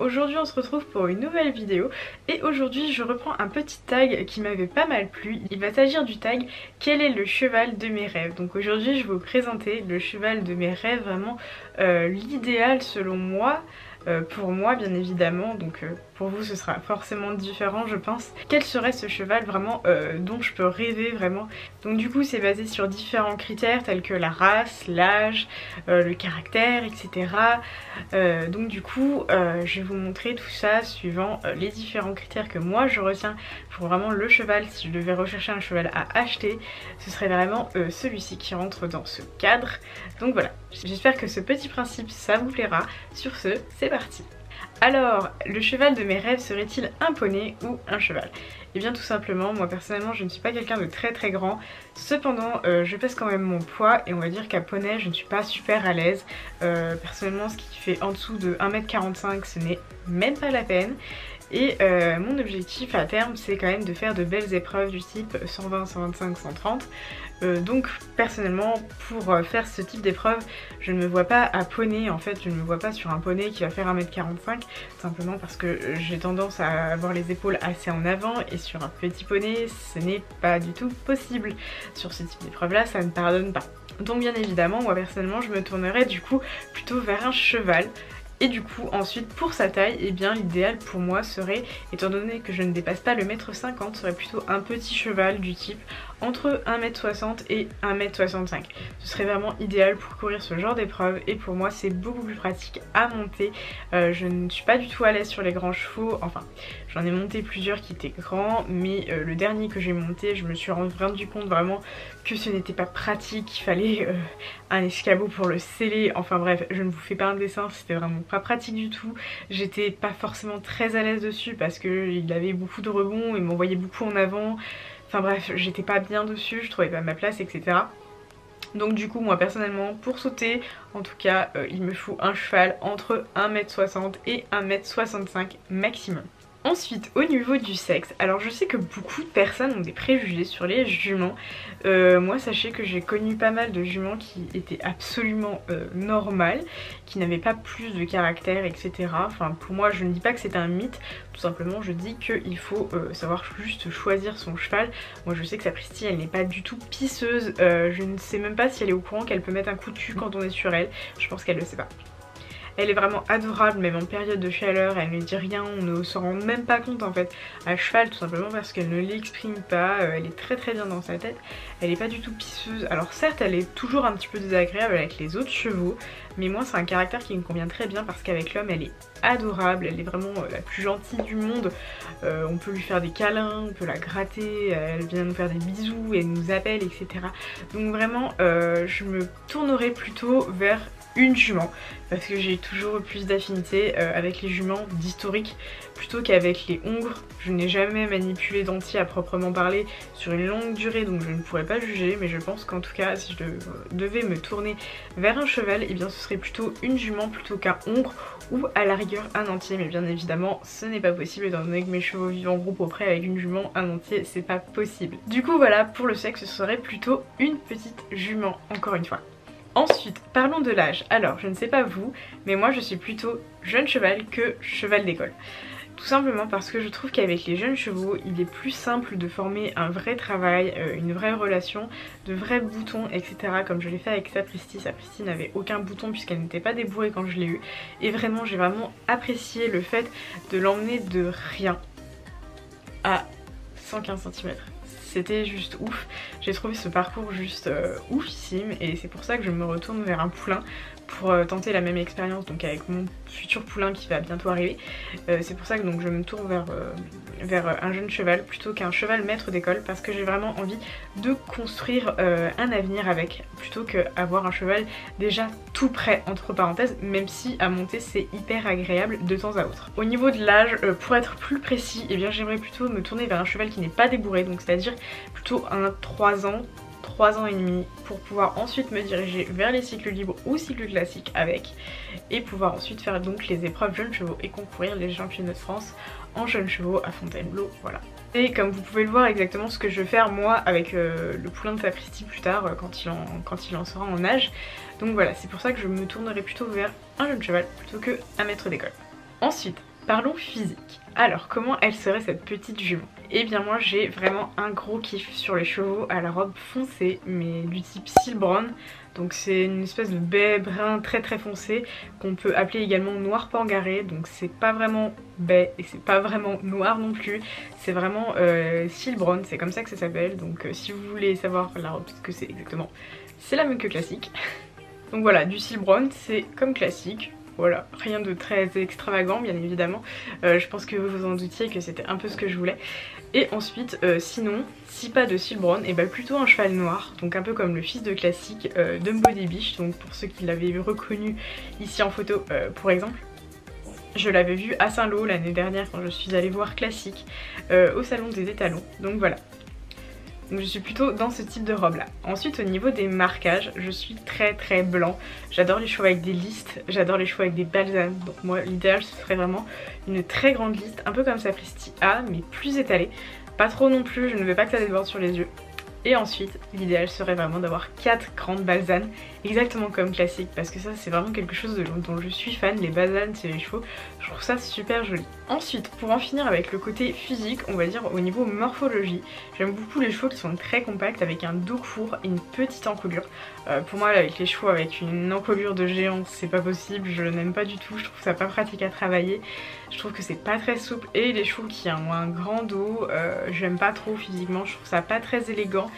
aujourd'hui on se retrouve pour une nouvelle vidéo et aujourd'hui je reprends un petit tag qui m'avait pas mal plu. Il va s'agir du tag quel est le cheval de mes rêves? Donc aujourd'hui je vais vous présenter le cheval de mes rêves, vraiment euh, l'idéal selon moi. Euh, pour moi bien évidemment donc euh, pour vous ce sera forcément différent je pense. Quel serait ce cheval vraiment euh, dont je peux rêver vraiment? Donc du coup c'est basé sur différents critères tels que la race, l'âge, le caractère etc. donc du coup je vais vous montrer tout ça suivant les différents critères que moi je retiens pour vraiment le cheval. Si je devais rechercher un cheval à acheter ce serait vraiment celui-ci qui rentre dans ce cadre. Donc voilà j'espère que ce petit principe ça vous plaira. Sur ce c'est parti alors, le cheval de mes rêves serait-il un poney ou un cheval? Eh bien tout simplement, moi personnellement je ne suis pas quelqu'un de très très grand, cependant euh, je pèse quand même mon poids et on va dire qu'à poney je ne suis pas super à l'aise. Euh, personnellement ce qui fait en dessous de 1m45 ce n'est même pas la peine. Et euh, mon objectif à terme c'est quand même de faire de belles épreuves du type 120, 125, 130. donc personnellement pour faire ce type d'épreuve je ne me vois pas à poney en fait je ne me vois pas sur un poney qui va faire 1m45 simplement parce que j'ai tendance à avoir les épaules assez en avant et sur un petit poney ce n'est pas du tout possible. Sur ce type d'épreuve là ça ne pardonne pas. Donc bien évidemment moi personnellement je me tournerais du coup plutôt vers un cheval. Et du coup ensuite pour sa taille, et eh bien l'idéal pour moi serait, étant donné que je ne dépasse pas le mètre 50, serait plutôt un petit cheval du type entre 1m60 et 1m65. Ce serait vraiment idéal pour courir ce genre d'épreuve et pour moi c'est beaucoup plus pratique à monter. Euh, je ne suis pas du tout à l'aise sur les grands chevaux, enfin j'en ai monté plusieurs qui étaient grands mais euh, le dernier que j'ai monté je me suis rendu compte vraiment que ce n'était pas pratique, il fallait euh, un escabeau pour le sceller, enfin bref je ne vous fais pas un dessin, c'était vraiment pas pratique du tout. J'étais pas forcément très à l'aise dessus parce qu'il avait beaucoup de rebonds, il m'envoyait beaucoup en avant. Enfin bref, j'étais pas bien dessus, je trouvais pas ma place, etc. Donc du coup moi personnellement pour sauter en tout cas euh, il me faut un cheval entre 1m60 et 1m65 maximum. Ensuite, au niveau du sexe, alors je sais que beaucoup de personnes ont des préjugés sur les juments. Euh, moi, sachez que j'ai connu pas mal de juments qui étaient absolument euh, normales, qui n'avaient pas plus de caractère, etc. Enfin, pour moi, je ne dis pas que c'est un mythe, tout simplement, je dis qu'il faut euh, savoir juste choisir son cheval. Moi, je sais que Sapristi, elle n'est pas du tout pisseuse. je ne sais même pas si elle est au courant qu'elle peut mettre un coup de cul quand on est sur elle. Je pense qu'elle le sait pas. Elle est vraiment adorable même en période de chaleur, elle ne dit rien, on ne se rend même pas compte en fait à cheval tout simplement parce qu'elle ne l'exprime pas, euh, elle est très très bien dans sa tête, elle est pas du tout pisseuse. Alors certes elle est toujours un petit peu désagréable avec les autres chevaux, mais moi c'est un caractère qui me convient très bien parce qu'avec l'homme elle est adorable, elle est vraiment euh, la plus gentille du monde, euh, on peut lui faire des câlins, on peut la gratter, elle vient nous faire des bisous, elle nous appelle etc. Donc vraiment je me tournerai plutôt vers une jument parce que j'ai toujours plus d'affinité euh, avec les juments d'historique plutôt qu'avec les hongres. Je n'ai jamais manipulé d'anti à proprement parler sur une longue durée donc je ne pourrais pas juger mais je pense qu'en tout cas si je devais me tourner vers un cheval et eh bien ce serait plutôt une jument plutôt qu'un hongre ou à la rigueur un entier mais bien évidemment ce n'est pas possible étant donné que mes chevaux vivent en groupe auprès avec une jument un entier c'est pas possible. Du coup voilà pour le sexe ce serait plutôt une petite jument encore une fois. Ensuite, parlons de l'âge. Alors, je ne sais pas vous, mais moi je suis plutôt jeune cheval que cheval d'école. Tout simplement parce que je trouve qu'avec les jeunes chevaux, il est plus simple de former un vrai travail, euh, une vraie relation, de vrais boutons, etc. Comme je l'ai fait avec Sapristi. Sapristi n'avait aucun bouton puisqu'elle n'était pas débourrée quand je l'ai eu. Et vraiment, j'ai vraiment apprécié le fait de l'emmener de rien à 115 cm c'était juste ouf. J'ai trouvé ce parcours juste euh, oufissime et c'est pour ça que je me retourne vers un poulain pour euh, tenter la même expérience donc avec mon futur poulain qui va bientôt arriver. Euh, c'est pour ça que donc je me tourne vers, vers un jeune cheval plutôt qu'un cheval maître d'école parce que j'ai vraiment envie de construire un avenir avec plutôt qu'avoir un cheval déjà tout prêt entre parenthèses même si à monter c'est hyper agréable de temps à autre. Au niveau de l'âge, pour être plus précis, et eh bien j'aimerais plutôt me tourner vers un cheval qui n'est pas débourré donc c'est à dire plutôt un 3 ans 3 ans et demi pour pouvoir ensuite me diriger vers les cycles libres ou cycles classiques avec et pouvoir ensuite faire donc les épreuves jeunes chevaux et concourir les championnats de France en jeunes chevaux à Fontainebleau, voilà. Et comme vous pouvez le voir exactement ce que je vais faire moi avec euh, le poulain de Sapristi plus tard euh, quand, il en, quand il en sera en âge. Donc voilà, c'est pour ça que je me tournerai plutôt vers un jeune cheval plutôt qu'un maître d'école. Ensuite, parlons physique. Alors, comment elle serait cette petite jument? Eh bien moi j'ai vraiment un gros kiff sur les chevaux à la robe foncée, mais du type Silbron. Donc c'est une espèce de baie brun très très foncé qu'on peut appeler également noir pangaré. Donc c'est pas vraiment baie et c'est pas vraiment noir non plus. C'est vraiment euh, Silbron, c'est comme ça que ça s'appelle. Donc euh, si vous voulez savoir la robe ce que c'est exactement, c'est la même que classique. Donc voilà, du Silbron, c'est comme classique. Voilà, rien de très extravagant bien évidemment. Euh, je pense que vous vous en doutiez que c'était un peu ce que je voulais. Et ensuite, euh, sinon, si pas de Silbron, et bah plutôt un cheval noir, donc un peu comme le fils de classique euh, Dumbo Biches, donc pour ceux qui l'avaient reconnu ici en photo pour exemple. Je l'avais vu à Saint-Lô l'année dernière quand je suis allée voir Classique au salon des étalons. Donc voilà, donc je suis plutôt dans ce type de robe là. Ensuite au niveau des marquages, je suis très très blanc. J'adore les chevaux avec des listes, j'adore les chevaux avec des balsames. Donc moi l'idéal ce serait vraiment une très grande liste, un peu comme sa Presti A mais plus étalée. Pas trop non plus, je ne veux pas que ça déborde sur les yeux. Et ensuite, l'idéal serait vraiment d'avoir 4 grandes balsanes, exactement comme classique, parce que ça c'est vraiment quelque chose dont je suis fan, les balsanes c'est les chevaux, je trouve ça super joli. Ensuite, pour en finir avec le côté physique, on va dire au niveau morphologie, j'aime beaucoup les chevaux qui sont très compacts avec un dos court et une petite encolure. Euh, pour moi, avec les chevaux avec une encolure de géant, c'est pas possible, je n'aime pas du tout, je trouve ça pas pratique à travailler. Je trouve que c'est pas très souple et les chevaux qui ont un grand dos, euh, j'aime pas trop physiquement, je trouve ça pas très élégant.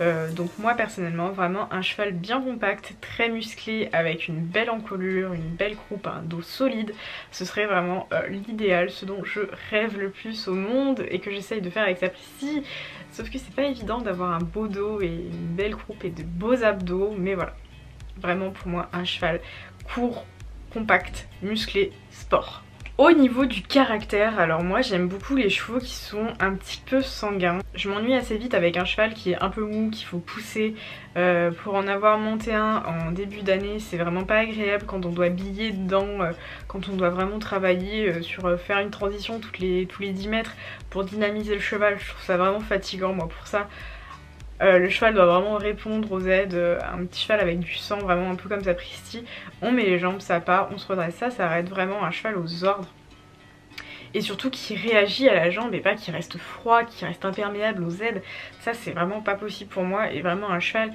Euh, donc moi personnellement, vraiment un cheval bien compact, très musclé, avec une belle encolure, une belle croupe, un dos solide, ce serait vraiment l'idéal, ce dont je rêve le plus au monde et que j'essaye de faire avec sa précis. Sauf que c'est pas évident d'avoir un beau dos et une belle croupe et de beaux abdos, mais voilà. Vraiment pour moi un cheval court, compact, musclé, sport. Au niveau du caractère, alors moi j'aime beaucoup les chevaux qui sont un petit peu sanguins. Je m'ennuie assez vite avec un cheval qui est un peu mou, qu'il faut pousser. Euh, pour en avoir monté un en début d'année, c'est vraiment pas agréable quand on doit biller dedans, euh, quand on doit vraiment travailler euh, sur faire une transition tous les 10 mètres pour dynamiser le cheval. Je trouve ça vraiment fatigant moi pour ça. Le cheval doit vraiment répondre aux aides, un petit cheval avec du sang, vraiment un peu comme ça Pristi. On met les jambes, ça part, on se redresse, ça, ça arrête vraiment un cheval aux ordres. Et surtout qui réagit à la jambe et pas qui reste froid, qui reste imperméable aux aides. Ça c'est vraiment pas possible pour moi et vraiment un cheval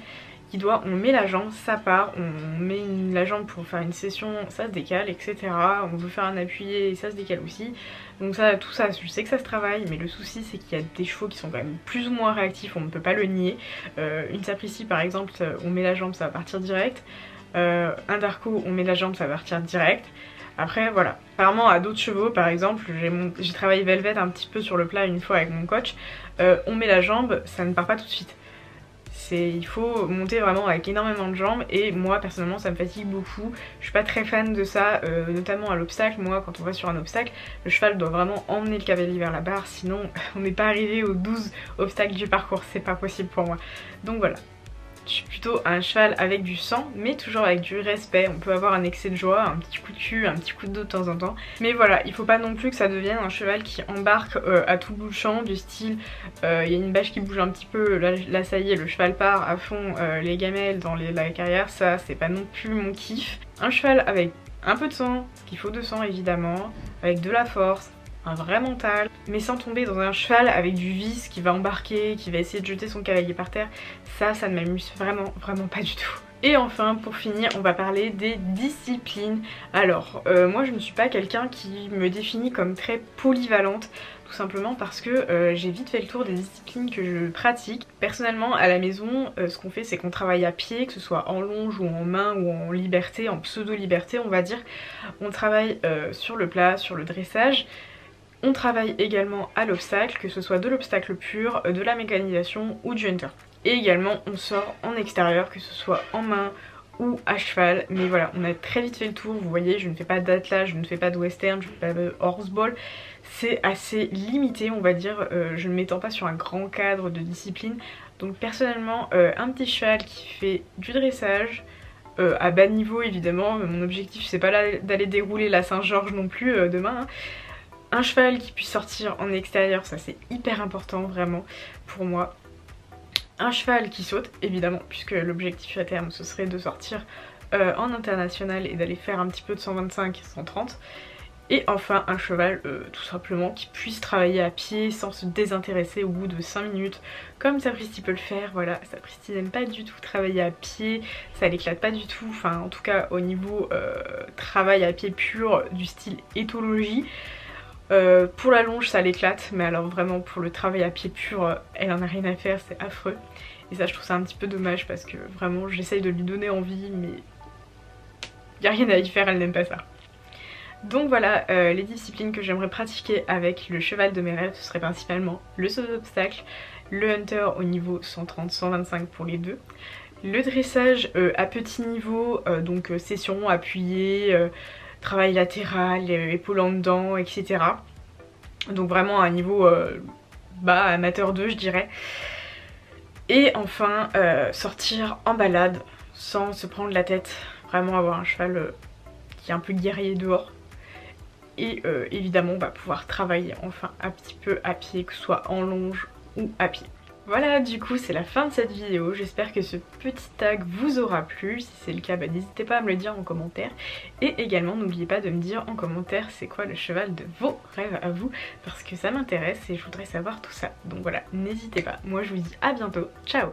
on met la jambe, ça part, on met la jambe pour faire une session, ça se décale, etc. On veut faire un appuyé, ça se décale aussi. Donc ça, tout ça, je sais que ça se travaille, mais le souci c'est qu'il y a des chevaux qui sont quand même plus ou moins réactifs, on ne peut pas le nier. Euh, une sapristi par exemple, on met la jambe, ça va partir direct. Euh, un Darko, on met la jambe, ça va partir direct. Après voilà, apparemment à d'autres chevaux par exemple, j'ai travaillé Velvet un petit peu sur le plat une fois avec mon coach, euh, on met la jambe, ça ne part pas tout de suite. Il faut monter vraiment avec énormément de jambes et moi personnellement ça me fatigue beaucoup. Je suis pas très fan de ça, euh, notamment à l'obstacle. Moi quand on va sur un obstacle, le cheval doit vraiment emmener le cavalier vers la barre sinon on n'est pas arrivé aux 12 obstacles du parcours, c'est pas possible pour moi. Donc voilà, plutôt un cheval avec du sang, mais toujours avec du respect. On peut avoir un excès de joie, un petit coup de cul, un petit coup de dos de temps en temps. Mais voilà, il faut pas non plus que ça devienne un cheval qui embarque euh, à tout bout de champ, du style, euh, il y a une bâche qui bouge un petit peu, là, ça y est, le cheval part à fond euh, les gamelles dans la carrière, ça c'est pas non plus mon kiff. Un cheval avec un peu de sang, ce qu'il faut de sang évidemment, avec de la force, un vrai mental, mais sans tomber dans un cheval avec du vice qui va embarquer, qui va essayer de jeter son cavalier par terre. Ça, ça ne m'amuse vraiment, vraiment pas du tout. Et enfin, pour finir, on va parler des disciplines. Alors, euh, moi je ne suis pas quelqu'un qui me définit comme très polyvalente, tout simplement parce que euh, j'ai vite fait le tour des disciplines que je pratique. Personnellement, à la maison, euh, ce qu'on fait, c'est qu'on travaille à pied, que ce soit en longe ou en main ou en liberté, en pseudo-liberté, on va dire. On travaille sur le plat, sur le dressage, on travaille également à l'obstacle, que ce soit de l'obstacle pur, de la mécanisation ou du hunter. Et également on sort en extérieur, que ce soit en main ou à cheval. Mais voilà, on a très vite fait le tour. Vous voyez, je ne fais pas d'attelage, je ne fais pas de western, je ne fais pas de horseball. C'est assez limité, on va dire. Euh, je ne m'étends pas sur un grand cadre de discipline. Donc personnellement, euh, un petit cheval qui fait du dressage, euh, à bas niveau évidemment. Mon objectif c'est pas d'aller dérouler la Saint-Georges non plus demain. Hein un cheval qui puisse sortir en extérieur, ça c'est hyper important vraiment pour moi. Un cheval qui saute, évidemment, puisque l'objectif à terme ce serait de sortir euh, en international et d'aller faire un petit peu de 125 130. Et enfin un cheval euh, tout simplement qui puisse travailler à pied sans se désintéresser au bout de 5 minutes comme Sapristi peut le faire. Voilà, Sapristi n'aime pas du tout travailler à pied, ça l'éclate pas du tout, enfin en tout cas au niveau euh, travail à pied pur du style éthologie. Euh, pour la longe ça l'éclate mais alors vraiment pour le travail à pied pur elle en a rien à faire, c'est affreux. Et ça je trouve ça un petit peu dommage parce que vraiment j'essaye de lui donner envie mais il a rien à y faire, elle n'aime pas ça. Donc voilà, euh, les disciplines que j'aimerais pratiquer avec le cheval de mes rêves, ce serait principalement le saut d'obstacle, le hunter au niveau 130-125 pour les deux, le dressage euh, à petit niveau, euh, donc session appuyée, travail latéral, épaule en dedans, etc. Donc vraiment à un niveau bas, amateur 2 je dirais. Et enfin, sortir en balade sans se prendre la tête, vraiment avoir un cheval qui est un peu guerrier dehors et euh, évidemment va pouvoir travailler enfin un petit peu à pied, que ce soit en longe ou à pied. Voilà du coup c'est la fin de cette vidéo, j'espère que ce petit tag vous aura plu, si c'est le cas bah, n'hésitez pas à me le dire en commentaire. Et également n'oubliez pas de me dire en commentaire c'est quoi le cheval de vos rêves à vous parce que ça m'intéresse et je voudrais savoir tout ça. Donc voilà n'hésitez pas, moi je vous dis à bientôt, ciao